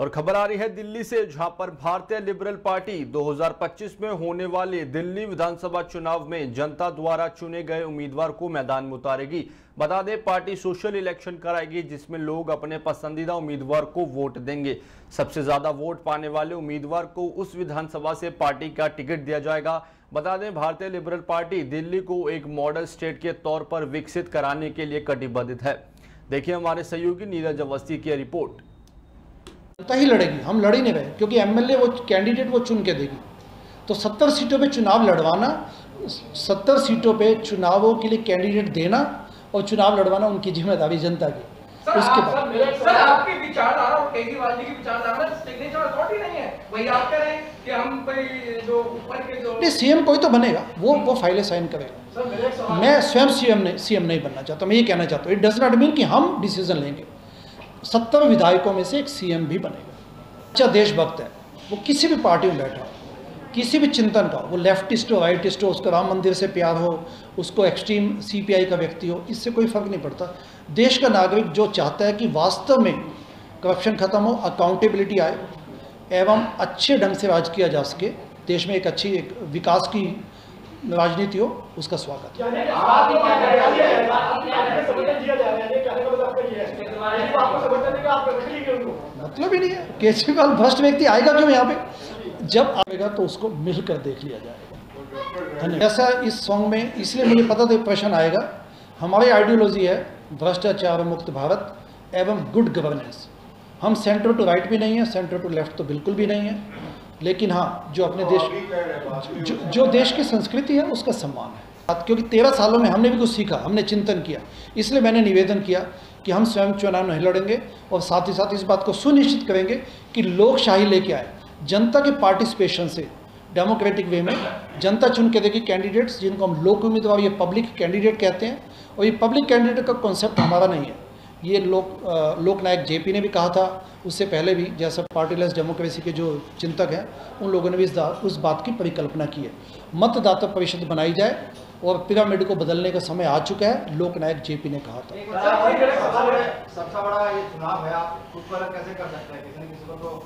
और खबर आ रही है दिल्ली से, जहाँ पर भारतीय लिबरल पार्टी 2025 में होने वाले दिल्ली विधानसभा चुनाव में जनता द्वारा चुने गए उम्मीदवार को मैदान में उतारेगी। बता दें, पार्टी सोशल इलेक्शन कराएगी, जिसमें लोग अपने पसंदीदा उम्मीदवार को वोट देंगे। सबसे ज़्यादा वोट पाने वाले उम्मीदवार को उस विधानसभा से पार्टी का टिकट दिया जाएगा। बता दें, भारतीय लिबरल पार्टी दिल्ली को एक मॉडल स्टेट के तौर पर विकसित कराने के लिए कटिबद्ध है। देखिए हमारे सहयोगी नीरज अवस्थी की रिपोर्ट। जनता ही लड़ेगी हम लड़ ही नहीं रहे क्योंकि एमएलए वो कैंडिडेट वो चुन के देगी। तो सत्तर सीटों पे चुनाव लड़वाना सत्तर सीटों पे चुनावों के लिए कैंडिडेट देना और चुनाव लड़वाना उनकी ज़िम्मेदारी जनता की। सर, उसके बाद। सर, आपकी विचारधारा और केजरीवाल जी की विचारधारा में सिग्नेचर अथॉरिटी नहीं है। वही आप कह रहे हैं कि हम कोई जो ऊपर के जो नहीं सीएम कोई तो बनेगा वो वो फाइलें साइन करेगा। मैं स्वयं सीएम नहीं सीएम नहीं बनना चाहता मैं ये कहना चाहता हूँ इट डज नॉट मीन कि हम डिसीज़न लेंगे। सत्तर विधायकों में से एक सीएम भी बनेगा। अच्छा देशभक्त है, वो किसी भी पार्टी में बैठा हो, किसी भी चिंतन का वो लेफ्टिस्ट हो, राइटिस्ट हो, उसको राम मंदिर से प्यार हो, उसको एक्सट्रीम सीपीआई का व्यक्ति हो, इससे कोई फ़र्क नहीं पड़ता। देश का नागरिक जो चाहता है कि वास्तव में करप्शन खत्म हो अकाउंटेबिलिटी आए, एवं अच्छे ढंग से राज किया जा सके, देश में एक अच्छी, एक विकास की राजनीति हो, उसका स्वागत है मतलब ही नहीं है। केजरीवाल भ्रष्ट व्यक्ति आएगा क्यों यहाँ पे? जब आएगा तो उसको मिलकर देख लिया जाएगा। धन्यवाद। ऐसा इस सॉन्ग में इसलिए मुझे पता था प्रश्न आएगा। हमारी आइडियोलॉजी है भ्रष्टाचार मुक्त भारत एवं गुड गवर्नेंस हम सेंटर टू राइट भी नहीं है सेंटर टू लेफ़्ट तो बिल्कुल भी नहीं है। लेकिन हाँ जो अपने देश जो, जो देश की संस्कृति है उसका सम्मान है। क्योंकि तेरह सालों में हमने भी कुछ सीखा हमने चिंतन किया। इसलिए मैंने निवेदन किया कि हम स्वयं चुनाव नहीं लड़ेंगे और साथ ही साथ इस बात को सुनिश्चित करेंगे कि लोकशाही लेके आए। जनता के पार्टिसिपेशन से डेमोक्रेटिक वे में जनता चुन के देगी कैंडिडेट्स जिनको हम लोक उम्मीदवार ये पब्लिक कैंडिडेट कहते हैं। और ये पब्लिक कैंडिडेट का कॉन्सेप्ट हमारा नहीं है। ये लोक अ, लोकनायक जेपी ने भी कहा था उससे पहले भी जैसा पार्टीलेस डेमोक्रेसी के जो चिंतक हैं उन लोगों ने भी इस उस बात की परिकल्पना की है मतदाता परिषद बनाई जाए और पिरामिड को बदलने का समय आ चुका है लोकनायक जेपी ने कहा था सबसे बड़ा ये चुनाव है आप कैसे कर सकते हैं किसी किसी को तो